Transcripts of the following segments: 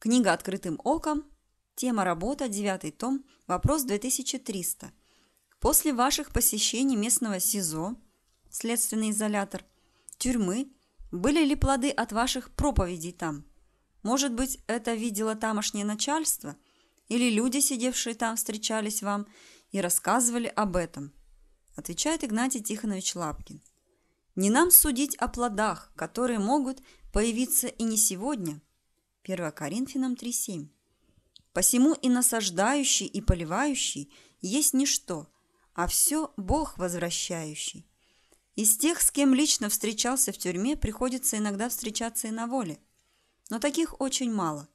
Книга «Открытым оком». Тема работа, девятый том, вопрос 2300. После ваших посещений местного СИЗО, следственный изолятор, тюрьмы, были ли плоды от ваших проповедей там? Может быть, это видело тамошнее начальство? Или люди, сидевшие там, встречались вам и рассказывали об этом? Отвечает Игнатий Тихонович Лапкин. Не нам судить о плодах, которые могут появиться и не сегодня – 1 Коринфянам 3.7. «Посему и насаждающий, и поливающий есть ничто, а все Бог возвращающий». Из тех, с кем лично встречался в тюрьме, приходится иногда встречаться и на воле. Но таких очень мало.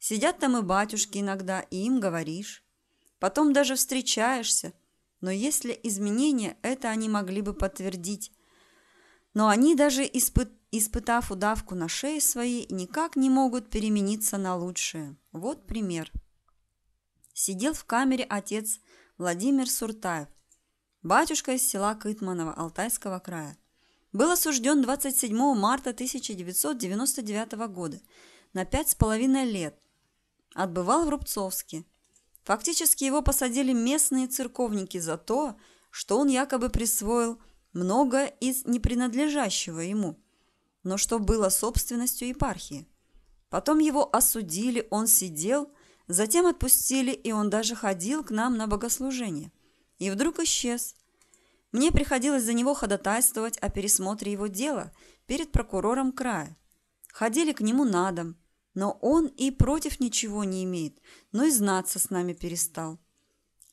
Сидят там и батюшки иногда, и им говоришь. Потом даже встречаешься, но если изменения, это они могли бы подтвердить. Но они даже испытывают испытав удавку на шее своей, никак не могут перемениться на лучшее. Вот пример. Сидел в камере отец Владимир Суртаев, батюшка из села Кытманово Алтайского края. Был осужден 27 марта 1999 года на пять с половиной лет. Отбывал в Рубцовске. Фактически его посадили местные церковники за то, что он якобы присвоил много из непринадлежащего ему – но что было собственностью епархии. Потом его осудили, он сидел, затем отпустили, и он даже ходил к нам на богослужение. И вдруг исчез. Мне приходилось за него ходатайствовать о пересмотре его дела перед прокурором края. Ходили к нему на дом, но он и против ничего не имеет, но и знаться с нами перестал.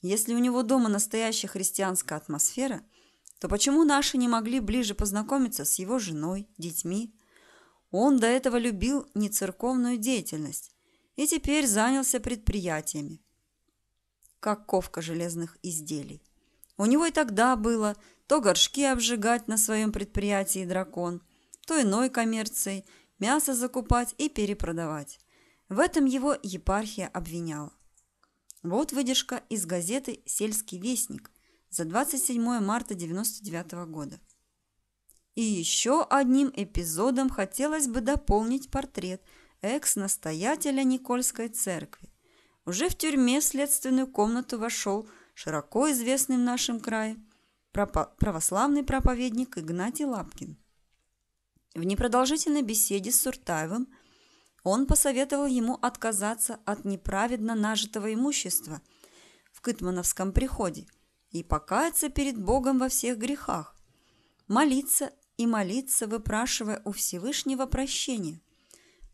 Если у него дома настоящая христианская атмосфера, то почему наши не могли ближе познакомиться с его женой, детьми? Он до этого любил нецерковную деятельность и теперь занялся предприятиями, как ковка железных изделий. У него и тогда было то горшки обжигать на своем предприятии «Дракон», то иной коммерцией, мясо закупать и перепродавать. В этом его епархия обвиняла. Вот выдержка из газеты «Сельский вестник», за 27 марта 1999 года. И еще одним эпизодом хотелось бы дополнить портрет экс-настоятеля Никольской церкви. Уже в тюрьме в следственную комнату вошел широко известный в нашем крае православный проповедник Игнатий Лапкин. В непродолжительной беседе с Суртаевым он посоветовал ему отказаться от неправедно нажитого имущества в Кытмановском приходе – и покаяться перед Богом во всех грехах, молиться и молиться, выпрашивая у Всевышнего прощения.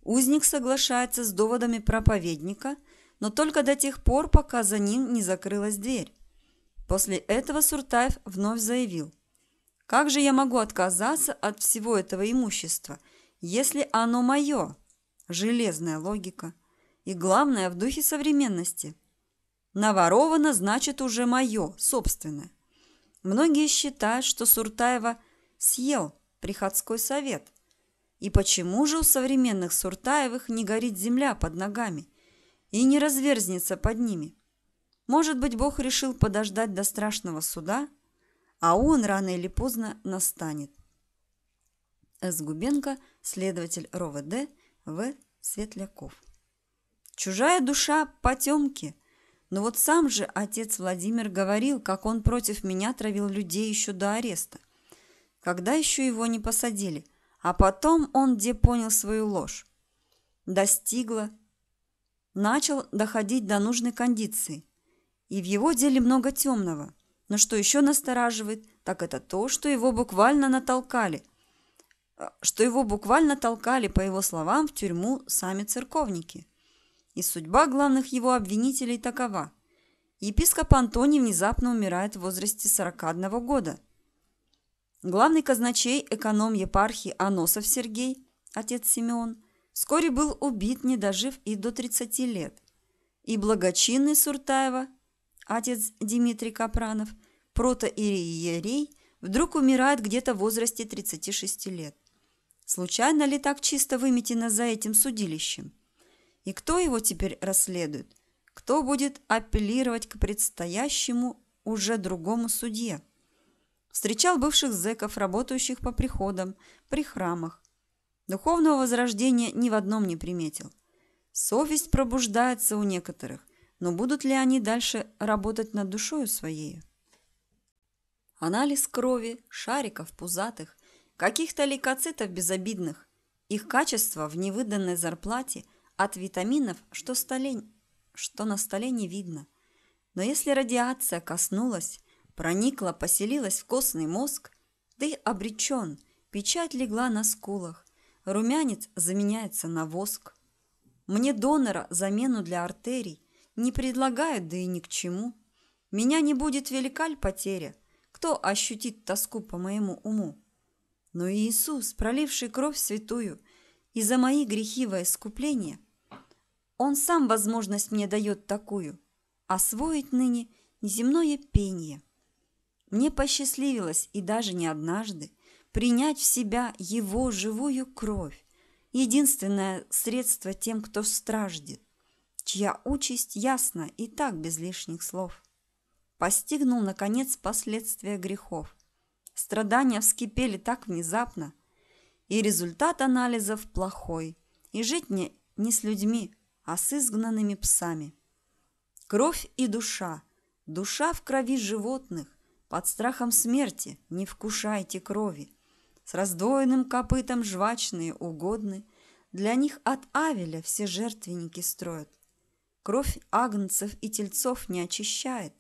Узник соглашается с доводами проповедника, но только до тех пор, пока за ним не закрылась дверь. После этого Суртаев вновь заявил, «Как же я могу отказаться от всего этого имущества, если оно мое?» Железная логика. И главное, в духе современности – Наворовано значит уже мое, собственное. Многие считают, что Суртаева съел приходской совет. И почему же у современных Суртаевых не горит земля под ногами и не разверзнется под ними? Может быть, Бог решил подождать до страшного суда, а он рано или поздно настанет. С. Губенко, следователь РОВД В. Светляков. Чужая душа потемки – но вот сам же отец Владимир говорил, как он против меня травил людей еще до ареста. Когда еще его не посадили? А потом он где понял свою ложь? Достигла. Начал доходить до нужной кондиции. И в его деле много темного. Но что еще настораживает, так это то, что его буквально натолкали. Что его буквально толкали, по его словам, в тюрьму сами церковники. И судьба главных его обвинителей такова. Епископ Антоний внезапно умирает в возрасте 41 года. Главный казначей эконом епархии Аносов Сергей, отец Симеон, вскоре был убит, не дожив и до 30 лет. И благочинный Суртаева, отец Дмитрий Капранов, протоиерей, вдруг умирает где-то в возрасте 36 лет. Случайно ли так чисто выметено за этим судилищем? И кто его теперь расследует? Кто будет апеллировать к предстоящему уже другому судье? Встречал бывших зэков, работающих по приходам, при храмах. Духовного возрождения ни в одном не приметил. Совесть пробуждается у некоторых, но будут ли они дальше работать над душою своей? Анализ крови, шариков пузатых, каких-то лейкоцитов безобидных, их качество в невыданной зарплате от витаминов, что, столе, что на столе не видно. Но если радиация коснулась, проникла, поселилась в костный мозг, ты обречен, печать легла на скулах, румянец заменяется на воск. Мне донора замену для артерий не предлагают, да и ни к чему. Меня не будет велика ль потеря – кто ощутит тоску по моему уму? Но Иисус, проливший кровь святую, и за мои грехи во искупление, Он сам возможность мне дает такую – освоить ныне неземное пение. Мне посчастливилось, и даже не однажды, принять в себя Его живую кровь, единственное средство тем, кто страждет, чья участь ясна и так без лишних слов постигнул, наконец, последствия грехов. Страдания вскипели так внезапно, и результат анализов плохой, и жить мне не с людьми, а с изгнанными псами. Кровь и душа, душа в крови животных, под страхом смерти не вкушайте крови. С раздвоенным копытом жвачные угодны, для них от Авеля все жертвенники строят. Кровь агнцев и тельцов не очищает,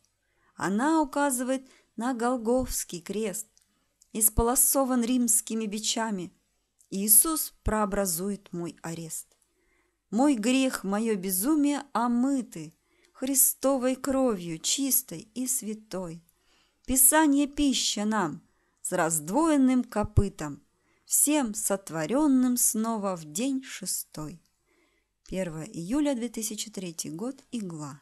она указывает на Голговский крест, исполосован римскими бичами. Иисус прообразует мой арест. Мой грех, мое безумие омыты Христовой кровью, чистой и святой. Писание пища нам с раздвоенным копытом, Всем сотворенным снова в день шестой. 1 июля 2003 год. Игла.